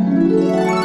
Música